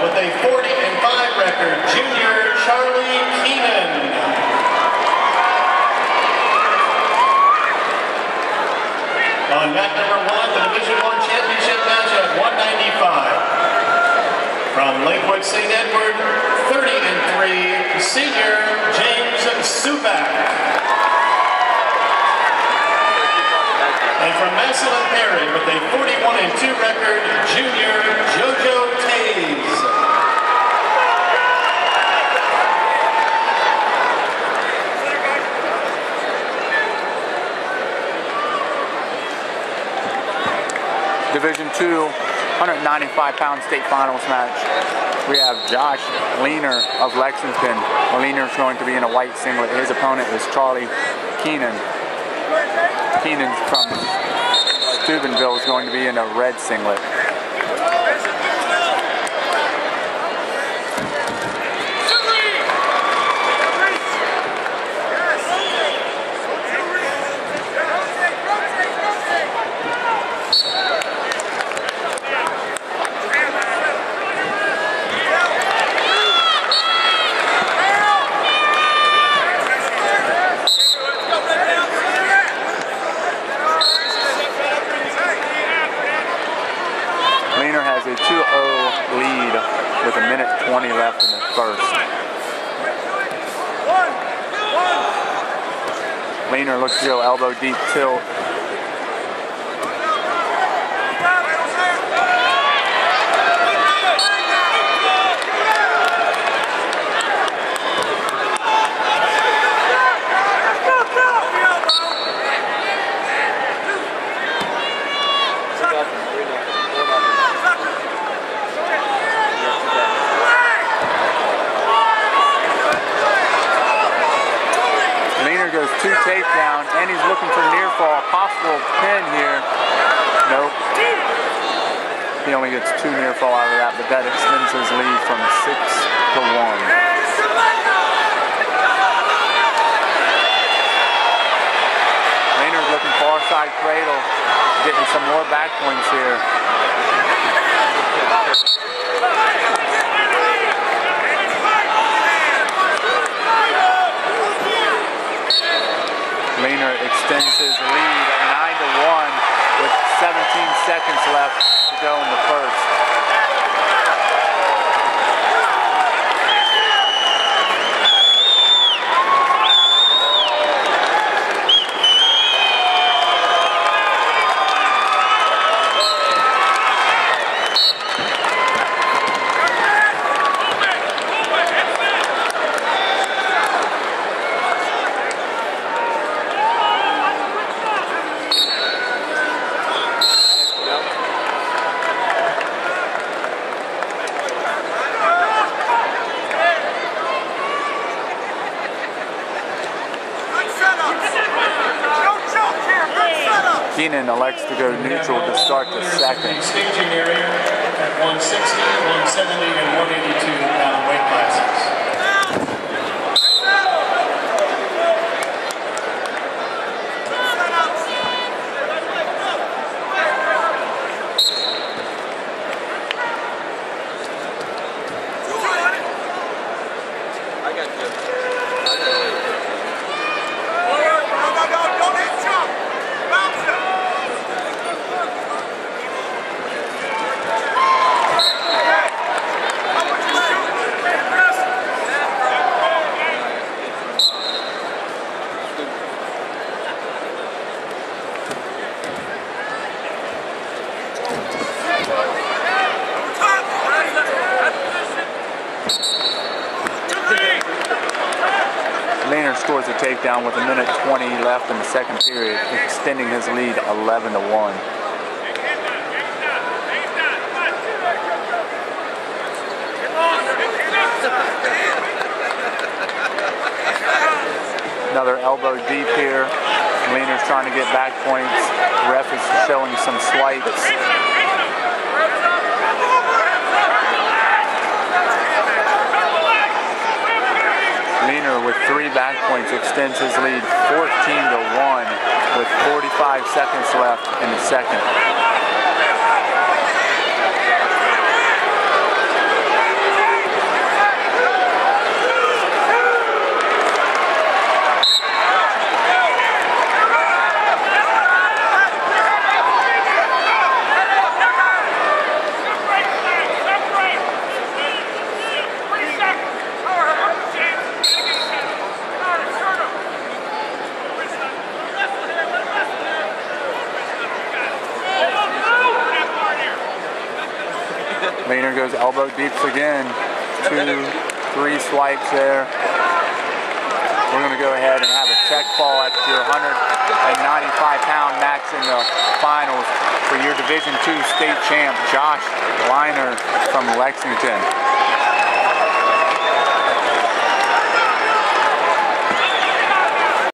with a 40 and 5 record, junior Charlie Keenan. On mat number one, the Division One championship match at 195. From Lakewood St. Edward, 30 and 3, senior James Subak. And from Massillon Perry with a 41 and 2 record, junior JoJo Division two, 195 pound state finals match. We have Josh Lehner of Lexington. Lehner is going to be in a white singlet. His opponent is Charlie Keenan. Keenan from Steubenville is going to be in a red singlet. Lehner has a 2-0 lead with a minute 20 left in the first. Lehner looks to go elbow deep tilt. Lehner goes two takedown and he's looking for near fall. Possible pin here. Nope. He only gets two near fall out of that, but that extends his lead from six to one. Lehner's looking far side cradle, getting some more back points here. Lehner extends his lead at 9 to 1 with 17 seconds left to go in the first. Keenan elects to go neutral to start the second. Staging area at 160, 170, and 182 pound weight classes. I got you. Lehner scores a takedown with a minute 20 left in the second period, extending his lead 11 to 1. Another elbow deep here. Lehner's trying to get back points. Ref is showing some swipes. Lehner with three back points extends his lead 14 to 1 with 45 seconds left in the second. Elbow deeps again. Two, three swipes there. We're going to go ahead and have a check fall at your 195 pound max in the finals for your Division II state champ, Josh Lehner from Lexington.